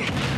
Gotcha!